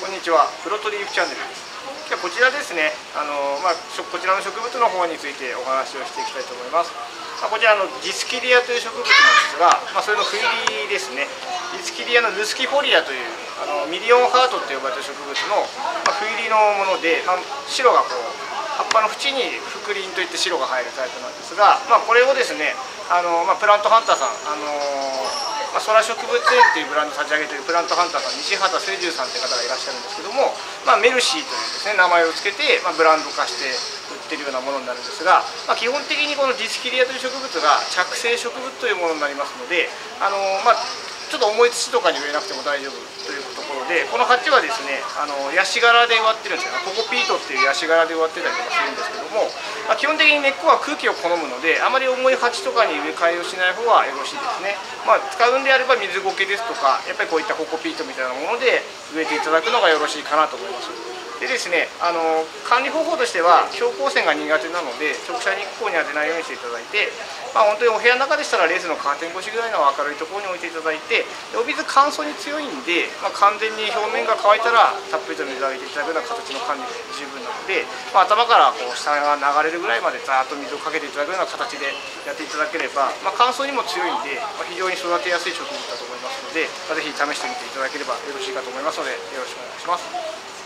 こんにちは、プロトリーフチャンネルです。今日こちらですね、あのまあ、こちらの植物の方についてお話をしていきたいと思います。まあ、こちらのディスキディアという植物なんですが、まあ、それの不入りですね。ディスキディアのルスシフォリアというあのミリオンハートって呼ばれた植物の、まあ、斑入りのもので、まあ、白がこう葉っぱの縁に覆輪といって白が入るタイプなんですが、まあ、これをですねあの、まあ、プラントハンターさん、あのまあ、空植物園というブランドを立ち上げているプラントハンターさん西畑清十さんという方がいらっしゃるんですけども、まあ、メルシーというですね名前を付けて、まあ、ブランド化して売ってるようなものになるんですが、まあ、基本的にこのディスキリアという植物が着生植物というものになりますのであの、まあ、ちょっと重い土とかに植えなくても大丈夫というところでこの鉢はですねあのヤシ柄で植わってるんですよ。ココピートっていうヤシ柄で植わってたりとかするんですけども、まあ、基本的に根っこは空気を好むのであまり重い鉢とかに植え替えをしない方がよろしいですね、まあ、使うんであれば水苔ですとかやっぱりこういったココピートみたいなもので植えていただくのがよろしいかなと思います。でですねあの管理方法としては標高線が苦手なので直射日光に当てないようにしていただいて、まあ、本当にお部屋の中でしたらレースのカーテン越しぐらいの明るいところに置いていただいてお水乾燥に強いんで、まあ、完全に表面が乾いたらたっぷりと水をあげていただくような形の管理で十分なので、まあ、頭からこう下が流れるぐらいまでざーっと水をかけていただくような形でやっていただければ、ま、乾燥にも強いんで、ま、非常に育てやすい植物だと思いますので、まあ、ぜひ試してみていただければよろしいかと思いますのでよろしくお願いします。